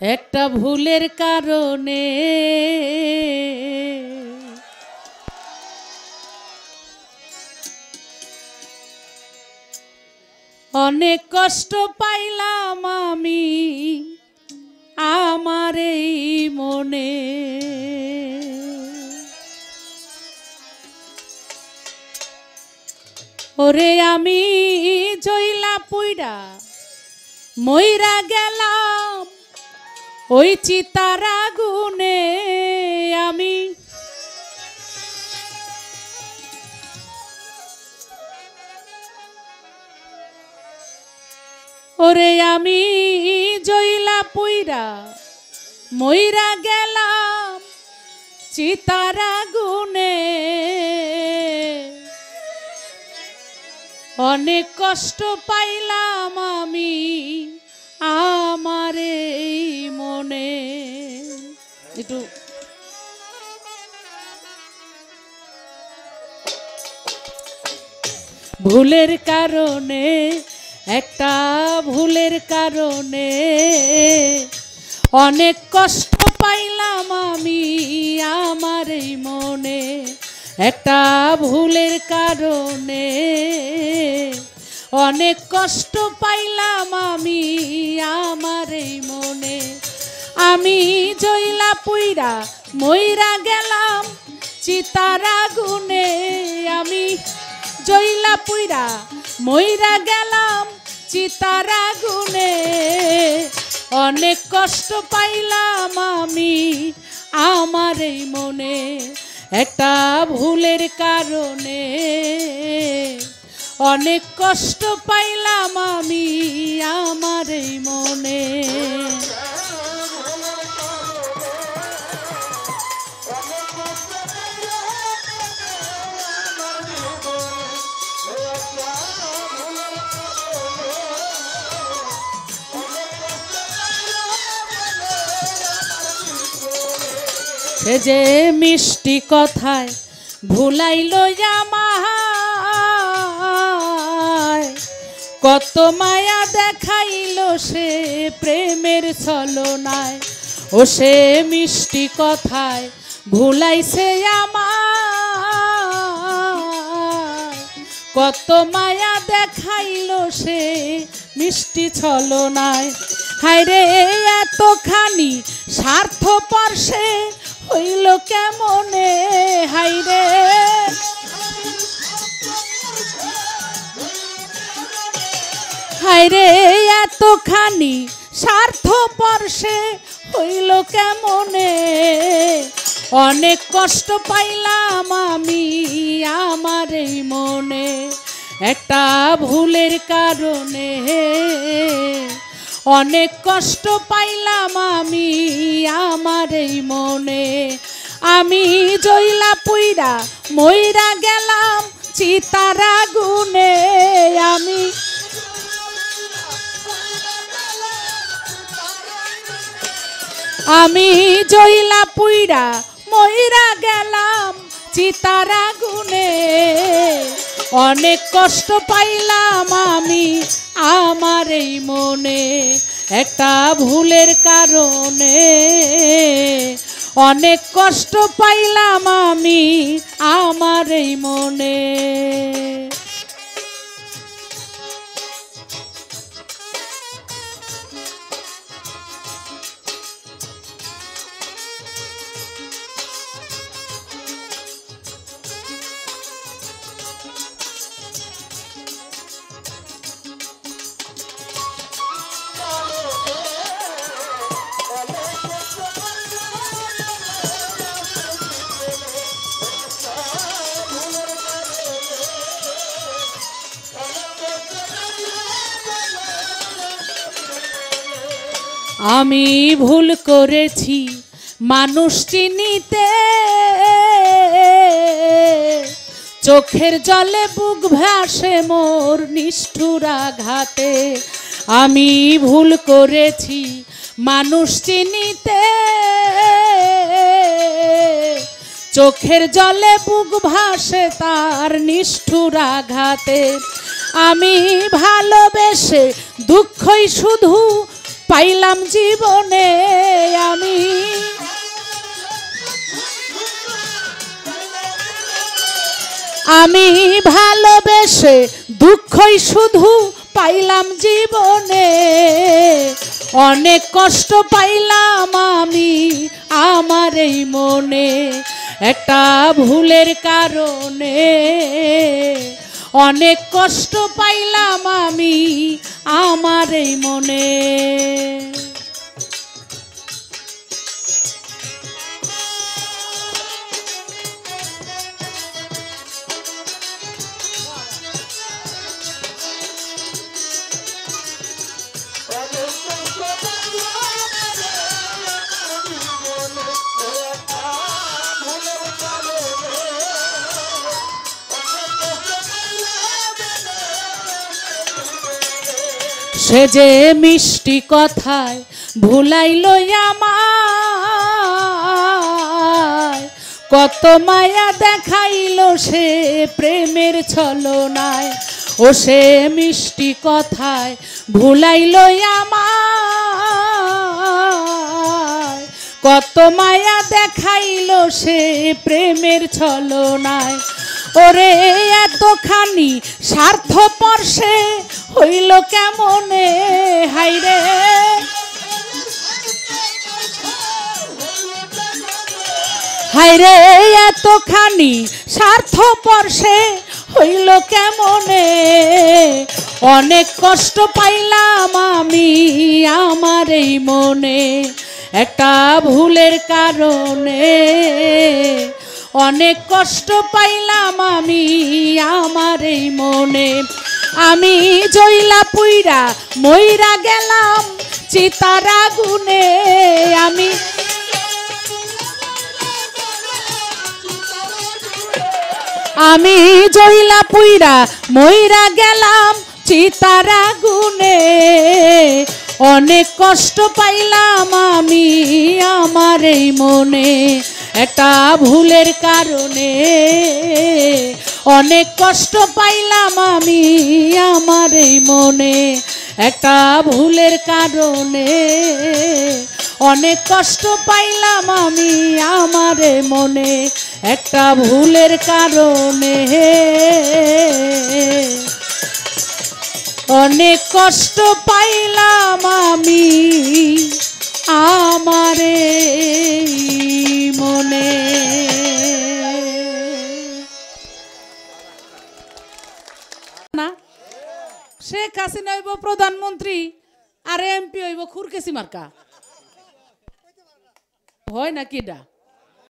একটা ভুলের কারণে। অনেক কষ্ট পাইলাম আমি আমার এই মনে। ওরে আমি জইলা পুইরা, মইরা গেলাম ওই চিতার আগুনে আমি। ওরে আমি জইলা পুইরা, মইরা গেলাম চিতার আগুনে। অনেক কষ্ট পাইলাম আমি। একটু ভুলের কারণে, একটা ভুলের কারণে অনেক কষ্ট পাইলাম আমি আমার এই মনে। একটা ভুলের কারণে অনেক কষ্ট পাইলাম আমি আমার এই মনে। আমি জইলা পুইরা, মইরা গেলাম চিতার আগুনে আমি জইলা পুইরা, মইরা গেলাম চিতার আগুনে অনেক কষ্ট পাইলাম আমি আমার এই মনে, একটা ভুলের কারণে। অনেক কষ্ট পাইলাম আমি আমার এই মনে। সে যে মিষ্টি কথায় ভুলাইল আমায় কত মায়া দেখাইল সে প্রেমের ছলনায়। ও সে মিষ্টি কথায় ভুলাইছে আমায়। কত মায়া দেখাইল সে মিষ্টি ছলনায়। হায়রে, এতখানি স্বার্থপর সে হইল কেমনে? হাইরে হাইরে এতখানি স্বার্থপর সে হইল কেমনে? অনেক কষ্ট পাইলাম আমি আমার এই মনে, একটা ভুলের কারণে। অনেক কষ্ট পাইলাম আমি আমার এই মনে। আমি জইলা পুইরা, মইরা গেলাম চিতার আগুনে আমি আমি জইলা পুইরা, মইরা গেলাম চিতার আগুনে অনেক কষ্ট পাইলাম আমি আমার এই মনে, একটা ভুলের কারণে। অনেক কষ্ট পাইলাম আমি আমার এই মনে। আমি ভুল করেছি, মানুষ চিনিতে। চোখের জলে বুক ভাসে মোর নিষ্ঠুর আঘাতে। আমি ভুল করেছি, মানুষ চিনিতে। চোখের জলে বুক ভাসে তার নিষ্ঠুর আঘাতে। আমি ভালোবেসে দুঃখই শুধু পাইলাম জীবনে আমি। আমি ভালোবেসে দুঃখই শুধু পাইলাম জীবনে। অনেক কষ্ট পাইলাম আমি আমার এই মনে, একটা ভুলের কারণে। অনেক কষ্ট পাইলাম আমি আমার এই মনে। সে যে মিষ্টি কথায় ভুলাইল আমায়। কত মায়া দেখাইল সে প্রেমের ছলনায়। ও সে মিষ্টি কথায় ভুলাইল আমায়। কত মায়া দেখাইল সে প্রেমের ছলনায়। ওরে এতখানি স্বার্থপর সে হইল কেমনে? হাইরে হাইরে এতখানি স্বার্থপর সে হইল কেমনে? অনেক কষ্ট পাইলাম আমি আমার এই মনে, একটা ভুলের কারণে। অনেক কষ্ট পাইলাম আমি আমার এই মনে। আমি জইলা পুইরা মইরা গেলাম চিতারা গুনে আমি আমি জইলা পুইরা মইরা গেলাম চিতারা গুনে অনেক কষ্ট পাইলাম আমি আমার এই মনে। একটা ভুলের কারণে অনেক কষ্ট পাইলাম আমি আমার এই মনে। একটা ভুলের কারণে অনেক কষ্ট পাইলাম আমি আমার মনে। একটা ভুলের কারণে অনেক কষ্ট পাইলাম আমি আমারে মনে। না, শেখ হাসিনা হইব প্রধানমন্ত্রী, আর এমপি হইব খুরকেসি মার্কা। হয় নাকি এটা?